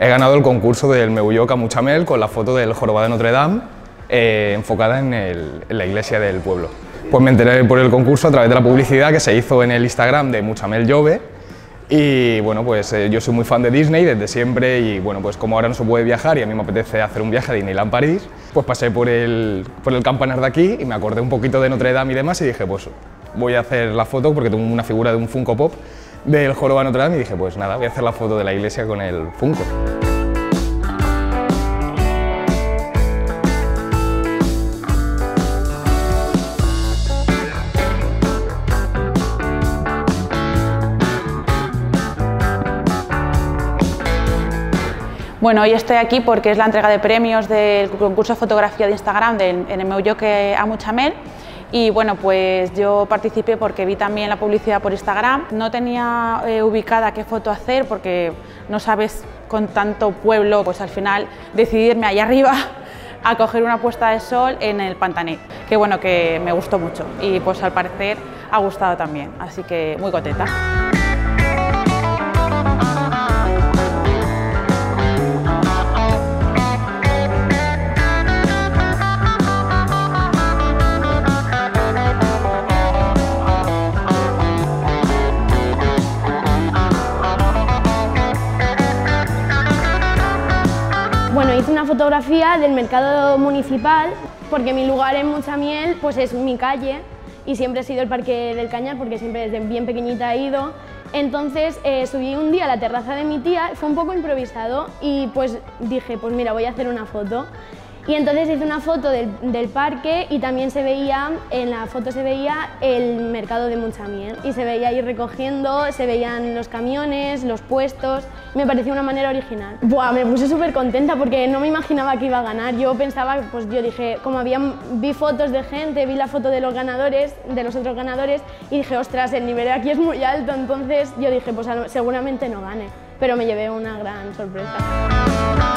He ganado el concurso del Meulló Camuchamel con la foto del jorobado de Notre Dame eh, enfocada en, en, la iglesia del pueblo. Pues me enteré por el concurso a través de la publicidad que se hizo en el Instagram de Muchamel Llove y bueno, pues eh, yo soy muy fan de Disney desde siempre y bueno, pues como ahora no se puede viajar y a mí me apetece hacer un viaje a Disneyland París, pues pasé por el, por el campanar de aquí y me acordé un poquito de Notre Dame y demás y dije, pues voy a hacer la foto porque tengo una figura de un Funko Pop del Joroba Notre Dame y dije, pues nada, voy a hacer la foto de la iglesia con el Funko. Bueno, hoy estoy aquí porque es la entrega de premios del concurso de fotografía de Instagram de, en el Meuyoque a Muchamel y bueno, pues yo participé porque vi también la publicidad por Instagram. No tenía eh, ubicada qué foto hacer porque no sabes con tanto pueblo, pues al final decidirme allá arriba a coger una puesta de sol en el Pantané, que bueno, que me gustó mucho y pues al parecer ha gustado también, así que muy contenta. Hice una fotografía del mercado municipal porque mi lugar en Muchamiel pues es mi calle y siempre he sido el Parque del Cañar porque siempre desde bien pequeñita he ido. Entonces eh, subí un día a la terraza de mi tía, fue un poco improvisado y pues dije, pues mira, voy a hacer una foto. Y entonces hice una foto del, parque y también se veía, en la foto se veía el mercado de Munchamiel y se veía ir recogiendo, se veían los camiones, los puestos, me pareció una manera original. Buah, me puse súper contenta porque no me imaginaba que iba a ganar, yo pensaba, pues yo dije, como había, vi fotos de gente, vi la foto de los ganadores, de los otros ganadores y dije, ostras, el nivel aquí es muy alto, entonces yo dije, pues seguramente no gane, pero me llevé una gran sorpresa.